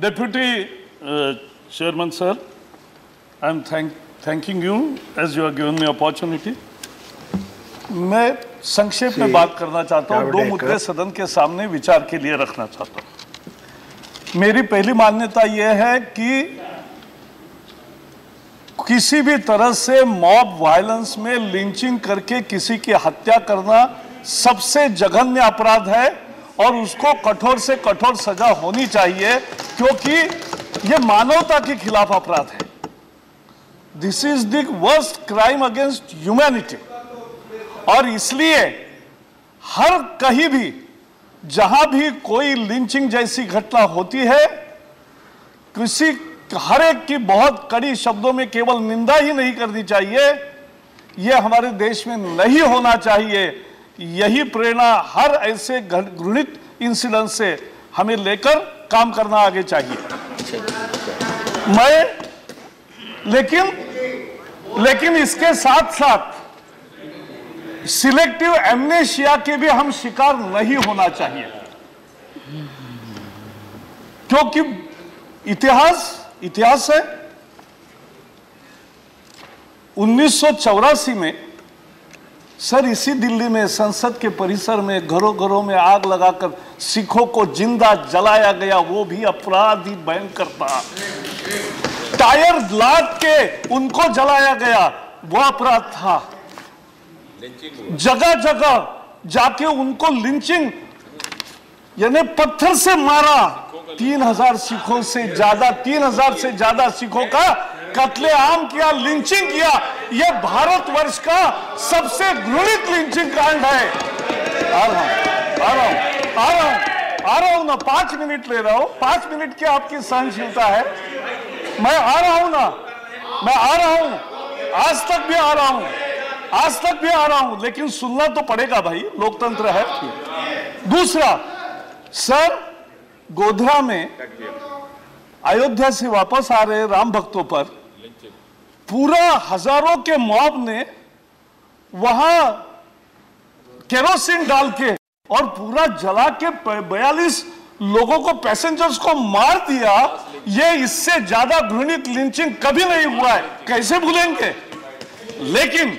Deputy uh, Chairman, sir, I am thank, thanking you as you have given me opportunity. मैं संक्षेप में बात करना चाहता हूँ दो मुद्दे सदन के सामने विचार के लिए रखना चाहता हूँ। मेरी पहली मान्यता यह है कि किसी भी तरह से मॉब वायलेंस में लिंचिंग करके किसी की हत्या करना सबसे जघन्य अपराध है। और उसको कठोर से कठोर सजा होनी चाहिए, क्योंकि ये मानवता के खिलाफ अपराध है। This is the worst crime against humanity और इसलिए हर कहीं भी, जहाँ भी कोई लिंचिंग जैसी घटना होती है, किसी, हर एक की बहुत कड़ी शब्दों में केवल निंदा ही नहीं करनी चाहिए। यह हमारे देश में नहीं होना चाहिए। यही प्रेरणा हर ऐसे घृणित इंसिडेंट से हमें लेकर काम करना आगे चाहिए। मैं, लेकिन लेकिन इसके साथ साथ सिलेक्टिव एमनेशिया के भी हम शिकार नहीं होना चाहिए। क्योंकि इतिहास इतिहास है। 1984 में सर, इसी दिल्ली में, संसद के परिसर में घरों घरों में आग लगाकर सिखों को ज़िंदा जलाया गया, वो भी अपराध ही भयंकर था टायर लाद के उनको जलाया गया, वो अपराध था। जगह जगह जाके उनको लिंचिंग, यानी पत्थर से मारा। तीन हज़ार सिखों से ज़्यादा, तीन हज़ार से ज़्यादा सिखों का कत्ले आम किया, लिंचिंग किया यह भारतवर्ष का सबसे घृणित लिंचिंग कांड है। आ रहा हूँ, आ रहा हूँ, आ रहा हूँ, आ रहा हूँ ना, पाँच मिनट ले रहा हूँ, पाँच मिनट की आपकी सहनशीलता है। मैं आ रहा हूँ ना, मैं आ रहा हूँ, आज तक भी आ रहा हूँ, आज तक भी आ रहा हूँ, लेकिन सुनना तो पड़ेगा भाई, लोकतंत्र है। दूसरा, सर, गोधरा में अयोध्या से वापस आ रहे राम भक्तों पर पूरा हज़ारों के मॉब ने वहाँ केरोसिन डाल के और पूरा जला के बयालीस लोगों को पैसेंजर्स को मार दिया। ये इससे ज़्यादा घृणित लिंचिंग कभी नहीं हुआ है। कैसे भूलेंगे? लेकिन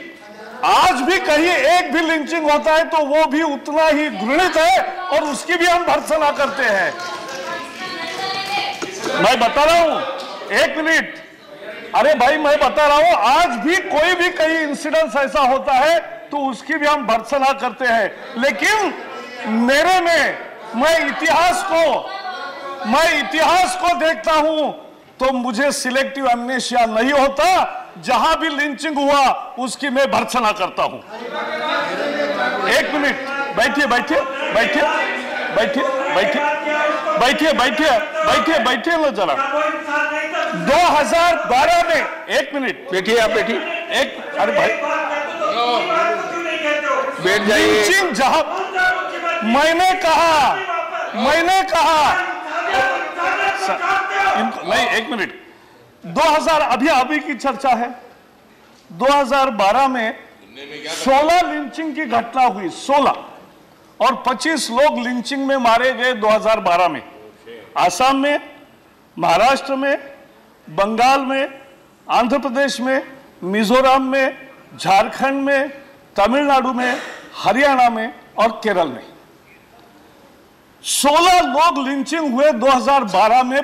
आज भी कहीं एक भी लिंचिंग होता है तो वो भी उतना ही घृणित है और उसकी भी हम भर्सना करते हैं। मैं बता रहा हूँ, एक मिनट। अरे भाई, मैं बता रहा हूँ, आज भी कोई भी कहीं इंसिडेंस ऐसा होता है तो उसकी भी हम भर्सना करते हैं। लेकिन मेरे में, मैं इतिहास को, मैं इतिहास को देखता हूँ तो मुझे सिलेक्टिव एमनेशिया नहीं होता। जहाँ भी लिंचिंग हुआ, उसकी मैं भर्सना करता हूँ। एक मिनट, बैठिए बैठिए बैठिए बैठिए बैठिए बैठिए बैठिए बैठिए बैठिए ना जरा। 2012 में एक मिनट बैठिए आप बैठिए। एक अरे भाई। बैठ जाइए। जहाँ मैंने कहा मैंने कहा। नहीं एक मिनट। 2000 अभी अभी की चर्चा है। 2012 में 16 लिंचिंग की घटना हुई 16 और 25 लोग लिंचिंग में मारे गए 2012 में। आसाम में महाराष्ट्र में बंगाल में, आंध्र प्रदेश में, मिजोरम में, झारखंड में, तमिलनाडु में, हरियाणा में और केरल में। 16 लोग लिंचिंग हुए 2012 में,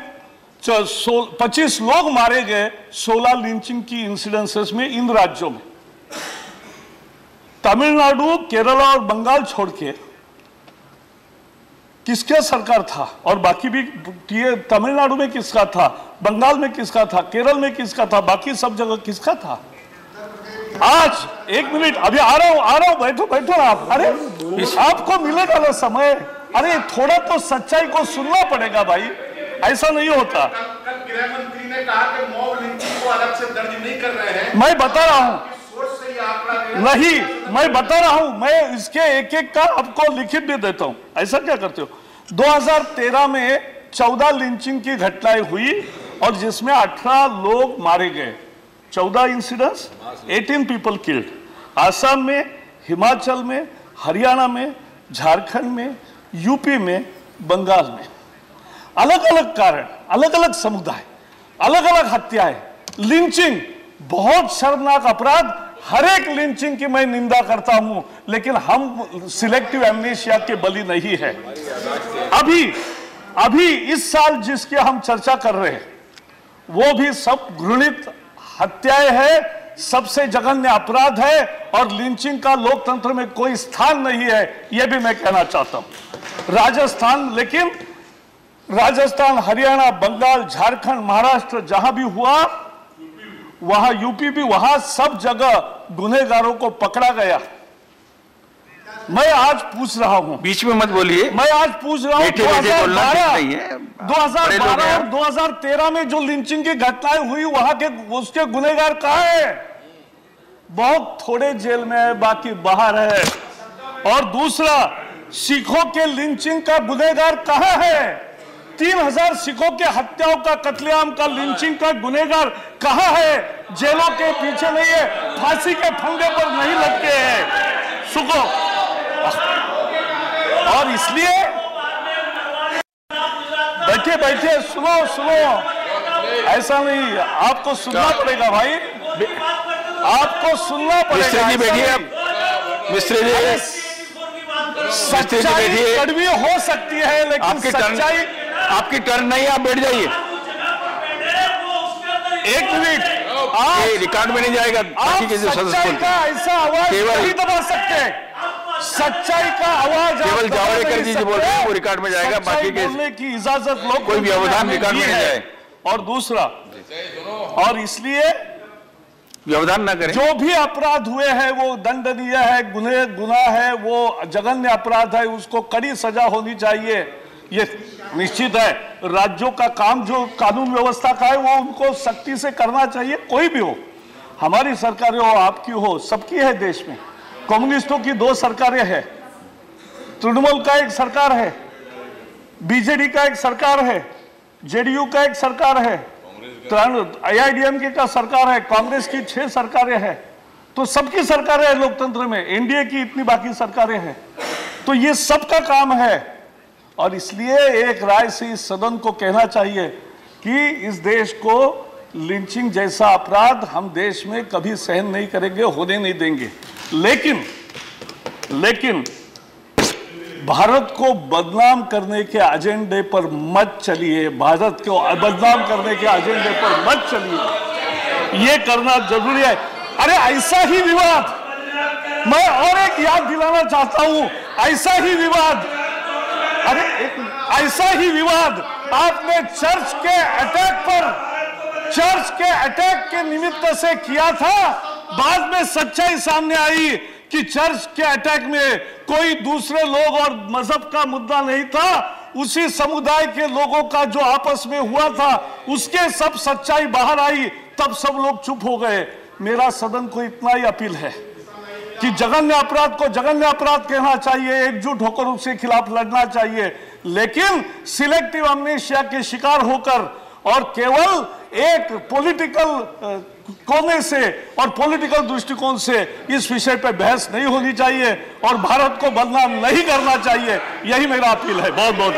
च- सो- 25 लोग मारे गए 16 लिंचिंग की इंसिडेंसेस में इन राज्यों में। तमिलनाडु, केरला और बंगाल छोड़ के किसका सरकार था? और बाकी भी ये तमिलनाडु में किसका था? बंगाल में किसका था? केरल में किसका था? बाकी सब जगह किसका था? आज एक मिनट अभी आ रहा हूँ आ रहा हूँ बैठो बैठो आप। अरे आपको मिलेगा ना समय। अरे थोड़ा तो सच्चाई को सुनना पड़ेगा भाई। ऐसा नहीं होता। कल गृह मंत्री ने कहा कि मॉब लिंचिंग को अलग से दर्ज नहीं कर रहे हैं। मैं बता रहे हैं। नहीं। मैं बता रहा हूँ, मैं इसके एक एक का आपको लिखित भी देता हूँ। ऐसा क्या करते हो? 2013 में 14 लिंचिंग की घटनाएँ हुई और जिसमें 18 लोग मारे गए। 14 इंसिडेंट्स 18 पीपल किल्ड आसाम में, हिमाचल में, हरियाणा में, झारखंड में यूपी में, बंगाल में। अलग अलग कारण अलग अलग समुदाय अलग अलग हत्याएँ, लिंचिंग, बहुत शर्मनाक अपराध हर एक लिंचिंग की मैं निंदा करता हूँ, लेकिन हम सिलेक्टिव एमनेशिया के बलि नहीं है। अभी अभी इस साल जिसकी हम चर्चा कर रहे हैं, वो भी सब घृणित हत्याएँ है, सबसे जघन्य अपराध है, और लिंचिंग का लोकतंत्र में कोई स्थान नहीं है यह भी मैं कहना चाहता हूँ। राजस्थान, लेकिन राजस्थान, हरियाणा, बंगाल, झारखंड, महाराष्ट्र, जहाँ भी हुआ वहाँ यूपी भी वहाँ सब जगह गुनहगारों को पकड़ा गया। मैं आज पूछ रहा हूँ। बीच में मत बोलिए। मैं आज पूछ रहा हूँ बैठे बैठे बोलना ठीक नहीं है। 2012 बड़े लोग 2012 और 2013 में जो लिंचिंग की घटनाएँ हुई वहाँ के उसके गुनहगार कहा है? बहुत थोड़े जेल में है बाकी बाहर है। और दूसरा सिखों के लिंचिंग का गुनहगार कहा है? तीन हज़ार सिखों के हत्याओं का कत्लेआम का लिंचिंग का गुनेगार कहा है? जेलों के पीछे नहीं है फांसी के फंदे पर नहीं लगते हैं। सुखो। और इसलिए बैठे बैठे सुनो सुनो। ऐसा नहीं आपको सुनना पड़ेगा भाई। आपको सुनना पड़ेगा जी बैठिए मिस्त्री जी। सच्चाई कड़वी हो सकती है लेकिन सच्चाई आपकी टर्न नहीं आप बैठ जाइए। एक मिनट ये रिकॉर्ड में नहीं जाएगा बाकी आप सदस्य सच्चाई का। ऐसा आवाज़ केवल- दबा सकते। हैं सच्चाई का आवाज़ केवल जावड़ेकर जी जो बोल रहे हैं वो रिकॉर्ड में जाएगा, बाकी के- की इजाज़त लोग कोई व्यवधान हमें रिकॉर्ड में नहीं जाए। और दूसरा और इसलिए व्यवधान ना करें। जो भी अपराध हुए हैं वो दंडनीय है गुने गुना है वो जघन्य अपराध है उसको कड़ी सजा होनी चाहिए। ये निश्चित है, राज्यों का काम जो कानून व्यवस्था का है, वो उनको सख्ती से करना चाहिए, कोई भी हो। हमारी सरकारें हो, आपकी हो, सबकी है देश में। कम्युनिस्टों की दो सरकारें हैं। तृणमूल का एक सरकार है। बीजेडी का एक सरकार है। जेडीयू का एक सरकार है। एआईडीएमके का सरकार है। कांग्रेस की छह सरकारें हैं। तो सबकी सरकारें हैं लोकतंत्र में। एनडीए की इतनी बाकी सरकारें हैं। तो ये सबका काम है। और इसलिए एक राय से इस सदन को कहना चाहिए कि इस देश को लिंचिंग जैसा अपराध हम देश में कभी सहन नहीं करेंगे, होने नहीं देंगे। लेकिन लेकिन भारत को बदनाम करने के एजेंडे पर मत चलिए, भारत को बदनाम करने के एजेंडे पर मत चलिए। ये करना ज़रूरी है। अरे ऐसा ही विवाद, मैं और एक याद दिलाना चाहता हूँ, ऐसा ही विवाद। अरे, ऐसा ही विवाद आपने चर्च के अटैक पर, चर्च के अटैक के निमित्त से किया था। बाद में सच्चाई सामने आई कि चर्च के अटैक में कोई दूसरे लोग और मज़हब का मुद्दा नहीं था। उसी समुदाय के लोगों का जो आपस में हुआ था, उसके सब सच्चाई बाहर आई, तब सब लोग चुप हो गए। मेरा सदन को इतना ही अपील है। कि जघन्य अपराध को जघन्य अपराध कहना चाहिए, एकजुट होकर उसके खिलाफ लड़ना चाहिए। लेकिन सिलेक्टिव अमनेशिया के शिकार होकर और केवल एक पॉलिटिकल कोने से और पॉलिटिकल दृष्टिकोण से इस विषय पर बहस नहीं होनी चाहिए और भारत को बदनाम नहीं करना चाहिए, यही मेरा अपील है। बहुत बहुत।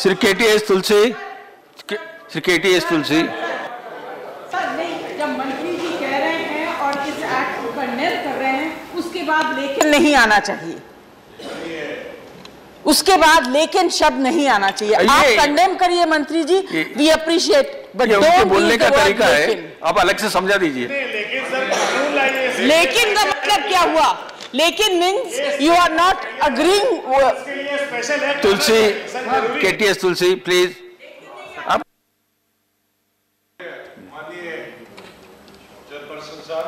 श्री के टी एस तुलसी श्री के टी एस तुलसी सर नहीं जब मंत्री जी कह रहे हैं और इस एक्ट को कंडेम कर रहे हैं उसके बाद लेकिन नहीं आना चाहिए। उसके बाद लेकिन शब्द नहीं आना चाहिए। आप कंडेम करिए मंत्री जी। वी अप्रिशिएट बट बोलने का तरीका है। आप अलग से समझा दीजिए। लेकिन सर कानून लाइए लेकिन का मतलब क्या हुआ? लेकिन means you are not act Tulsi के टी एस तुलसी प्लीज़ आप माननीय चेयरपर्सन साहब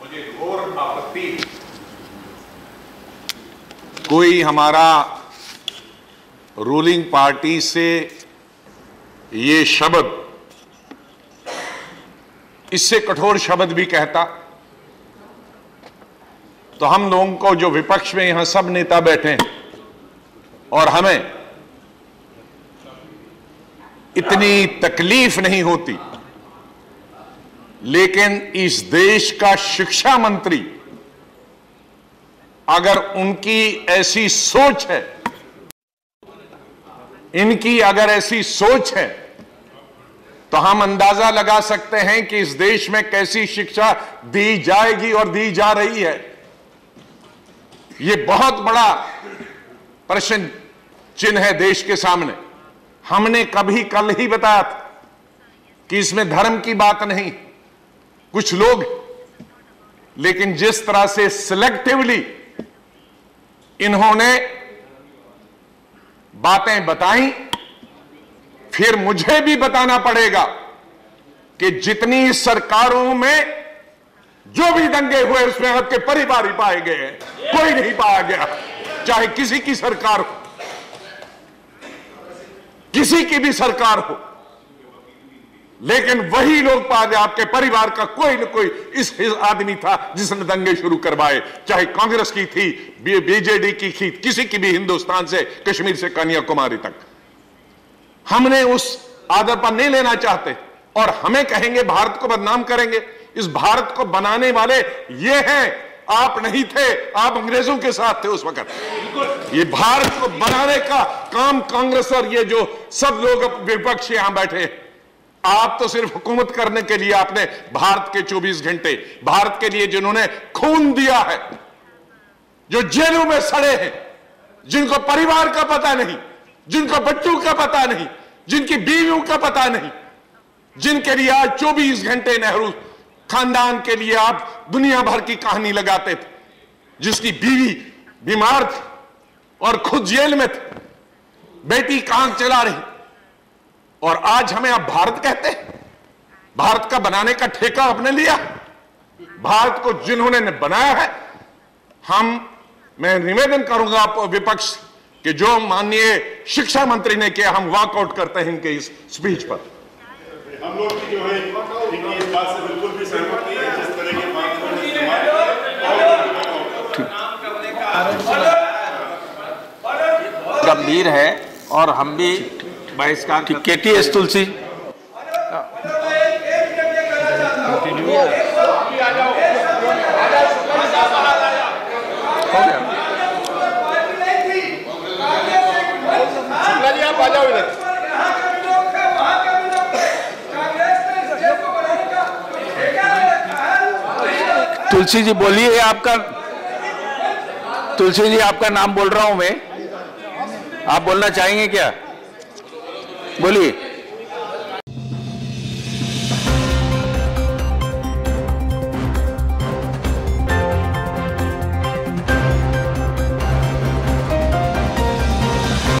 मुझे घोर आपत्ति कोई हमारा रूलिंग पार्टी से ये शब्द, इससे कठोर शब्द भी कहता तो हम लोगों को जो विपक्ष में यहाँ सब नेता बैठे हैं, और हमें इतनी तकलीफ़ नहीं होती। लेकिन इस देश का शिक्षा मंत्री, अगर उनकी ऐसी सोच है, इनकी अगर ऐसी सोच है तो हम अंदाज़ा लगा सकते हैं कि इस देश में कैसी शिक्षा दी जाएगी और दी जा रही है। यह बहुत बड़ा प्रश्न चिन्ह है देश के सामने। हमने कभी कल ही बताया था कि इसमें धर्म की बात नहीं। कुछ लोग, लेकिन जिस तरह से सिलेक्टिवली इन्होंने बातें बताई, फिर मुझे भी बताना पड़ेगा कि जितनी सरकारों में जो भी दंगे हुए उसमें आपके परिवार ही पाए गए हैं। कोई नहीं पाया गया, चाहे किसी की सरकार हो, किसी की भी सरकार हो। लेकिन वही लोग पाए आपके परिवार का कोई ना कोई इस आदमी था जिसने दंगे शुरू करवाए। चाहे कांग्रेस की थी बीजेडी की थी, किसी की भी हिंदुस्तान से, कश्मीर से कन्याकुमारी तक। हमने उस आदर पर नहीं लेना चाहते और हमें कहेंगे भारत को बदनाम करेंगे। इस भारत को बनाने वाले ये हैं। आप नहीं थे, आप अंग्रेज़ों के साथ थे उस वक्त। ये भारत को बनाने का काम कांग्रेस और ये जो सब लोग विपक्ष यहाँ बैठे आप तो सिर्फ़ हुकूमत करने के लिए आपने भारत के 24 घंटे, भारत के लिए जिन्होंने खून दिया है, जो जेलों में सड़े हैं, जिनको परिवार का पता नहीं, जिनको बच्चों का पता नहीं, जिनकी बीवियों का पता नहीं, जिनके लिए आज 24 घंटे नेहरू खानदान के लिए आप दुनिया भर की कहानी लगाते थे, जिसकी बीवी बीमार थी और खुद जेल में थे, बेटी काम चला रही? और आज हमें आप भारत कहते हैं। भारत का बनाने का ठेका आपने लिया। भारत को जिन्होंने ने बनाया है हम मैं निवेदन करूँगा आप विपक्ष कि जो माननीय शिक्षा मंत्री ने किया हम वॉकआउट करते हैं इनके इस स्पीच पर। हम लोग की जो है इस बात से बिल्कुल भी सहमत नहीं है जिस तरह के माध्यम गंभीर है और हम भी बहिष्कार के टी एस तुलसी। तुलसी जी, बोलिए आपका। तुलसी जी, आपका नाम बोल रहा हूँ मैं। आप बोलना चाहेंगे क्या? बोलिए।